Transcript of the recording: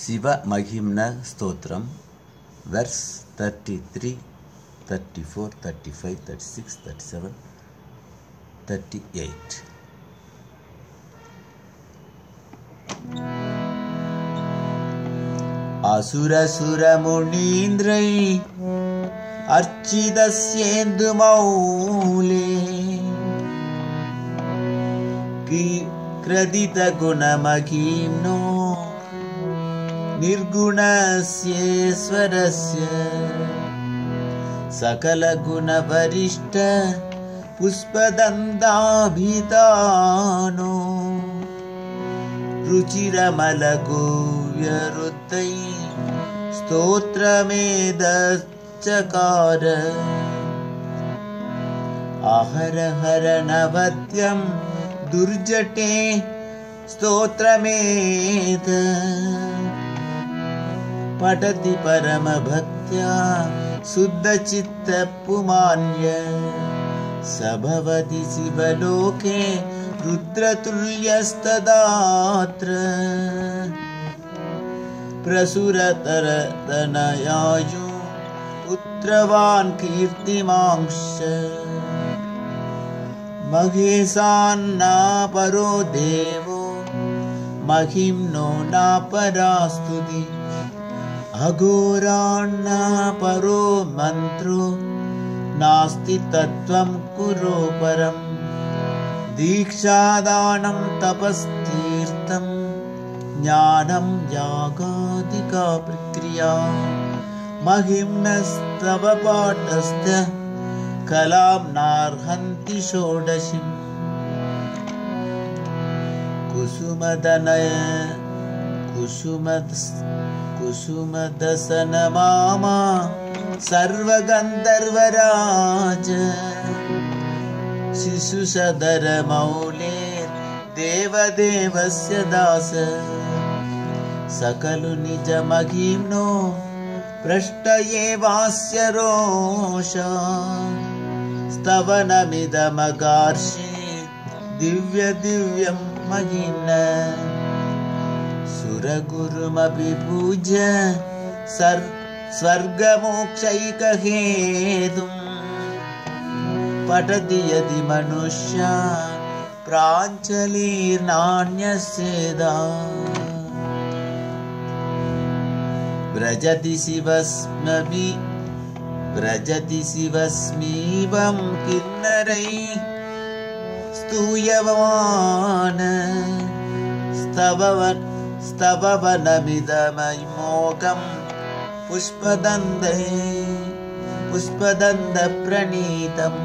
Shivamahimna verse thirty three thirty four thirty five thirty six thirty seven thirty eight असुरसुरमुनीन्द्रै अर्चितस्येन्दुमौले क्रदितगुणमहीम्नो निर्गुणस्येश्वरस्य सकलगुणवरिष्ठ पुष्पदन्ताभितानो रुचिरमलगुव्यरुत्तै स्तोत्रमेदच्चकार आहर हर नवत्यं दुर्जटे स्तोत्रमेद पठति परमभक्त्या शुद्धचित्तपुमान्य। स भवति शिवलोके रुद्रतुल्यस्तदात्र। प्रसुरतरतनयायु पुत्रवान् कीर्तिमांश महेशान्नापरो देवो महिम्नो नापरास्तुति अघोराण्णा परो मन्त्रो नास्ति तत्त्वं कुरो परम्। दीक्षादानं तपस्तीर्थं ज्ञानं यागादिका प्रक्रिया। महिम्नस्तव कलां नार्हन्ति षोडशीम्। कुसुमदनय कुसुमद कुसुमदसनमामा सर्वगन्धर्वराज। देवदेवस्य दास। सकलु निजमहिम्नो पृष्ट एवास्य रोष। स्तवनमिदमगार्षि दिव्यदिव्यं महिम्न सुरगुरुमपि पूज्य स्वर्गमोक्षैकहेतुम् पठति यदि मनुष्या प्राञ्जलिर्नान्यस्येदा। व्रजति शिवस्मि व्रजति शिवस्मीवं किन्नरै स्तूयवान् स्तवन् स्तववनमिदमोकं पुष्पदन्दै पुष्पदन्तप्रणीतम्